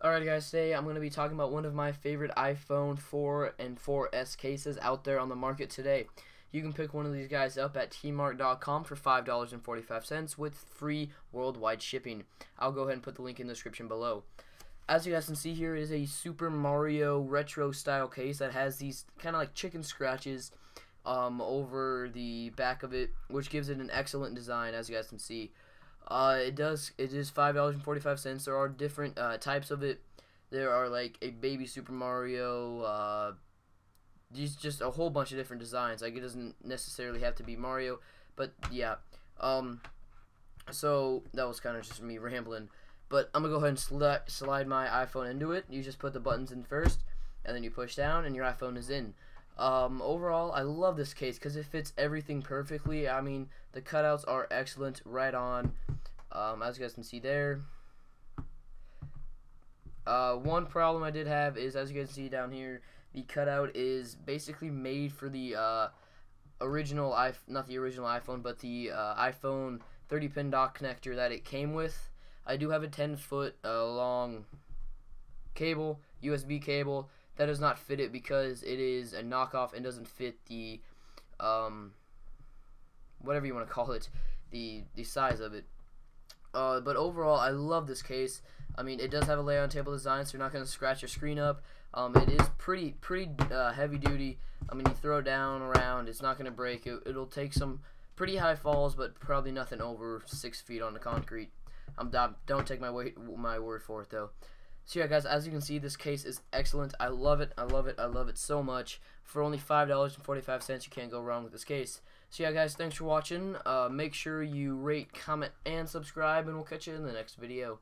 Alright guys, today I'm going to be talking about one of my favorite iPhone 4 and 4S cases out there on the market today. You can pick one of these guys up at tmart.com for $5.45 with free worldwide shipping. I'll go ahead and put the link in the description below. As you guys can see here is a Super Mario retro style case that has these kind of like chicken scratches um, over the back of it, which gives it an excellent design as you guys can see. Uh, it does. It is five dollars and forty five cents. There are different uh, types of it. There are like a baby Super Mario. Uh, these just a whole bunch of different designs. Like it doesn't necessarily have to be Mario, but yeah. Um, so that was kind of just me rambling. But I'm gonna go ahead and sli slide my iPhone into it. You just put the buttons in first, and then you push down, and your iPhone is in. Um, overall, I love this case because it fits everything perfectly. I mean, the cutouts are excellent, right on. Um, as you guys can see there. Uh, one problem I did have is, as you guys see down here, the cutout is basically made for the uh, original, I not the original iPhone, but the uh, iPhone 30 pin dock connector that it came with. I do have a 10 foot uh, long cable, USB cable, that does not fit it because it is a knockoff and doesn't fit the um, whatever you want to call it, the the size of it. Uh, but overall, I love this case. I mean, it does have a lay-on table design, so you're not going to scratch your screen up. Um, it is pretty pretty uh, heavy duty. I mean, you throw down around, it's not going to break. It, it'll take some pretty high falls, but probably nothing over six feet on the concrete. I'm don't take my weight my word for it though. So yeah, guys, as you can see, this case is excellent. I love it. I love it. I love it so much. For only $5.45, you can't go wrong with this case. So yeah, guys, thanks for watching. Uh, make sure you rate, comment, and subscribe, and we'll catch you in the next video.